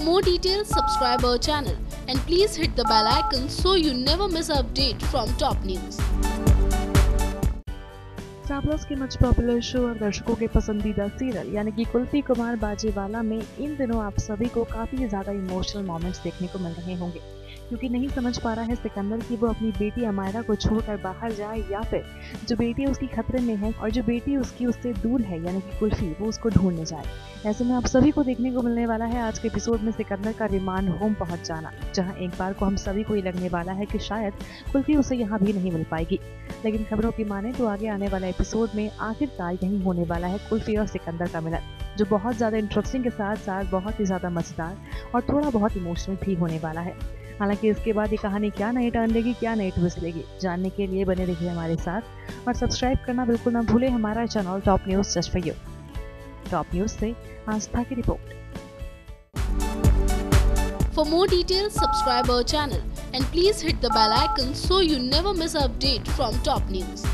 more details, subscribe our channel and please hit the bell icon so you never miss an update from top news. Star के much popular show और दर्शकों के पसंदीदा serial यानी कि कुल्फी कुमार बाजेवाला में इन दिनों आप सभी को काफ़ी ज़्यादा इमोशनल मोमेंट्स देखने को मिल रहे होंगे क्योंकि नहीं समझ पा रहा है सिकंदर कि वो अपनी बेटी अमायरा को छोड़कर बाहर जाए या फिर जो बेटी उसकी खतरे में है और जो बेटी उसकी उससे दूर है, यानी कि कुल्फी, वो उसको ढूँढने जाए। ऐसे में आप सभी को देखने को मिलने वाला है आज के एपिसोड में सिकंदर का रिमांड होम पहुँच जाना, जहाँ एक बार को हम सभी को ये लगने वाला है कि शायद कुल्फी उसे यहाँ भी नहीं मिल पाएगी। लेकिन खबरों की माने तो आगे आने वाला एपिसोड में आखिरकार यही होने वाला है कुल्फी और सिकंदर का मिलन, जो बहुत ज़्यादा इंटरेस्टिंग के साथ साथ बहुत ही ज़्यादा मज़ेदार और थोड़ा बहुत इमोशनल भी होने वाला है। हालाँकि इसके बाद ये कहानी क्या नई टर्न लेगी क्या नई ट्विस्ट लेगी जानने के लिए बने रहिए हमारे साथ और सब्सक्राइब करना बिल्कुल ना भूलें हमारा channel top news just for you top news से आस्था की report more details, subscribe our channel and please hit the bell icon so you never miss an update from top news.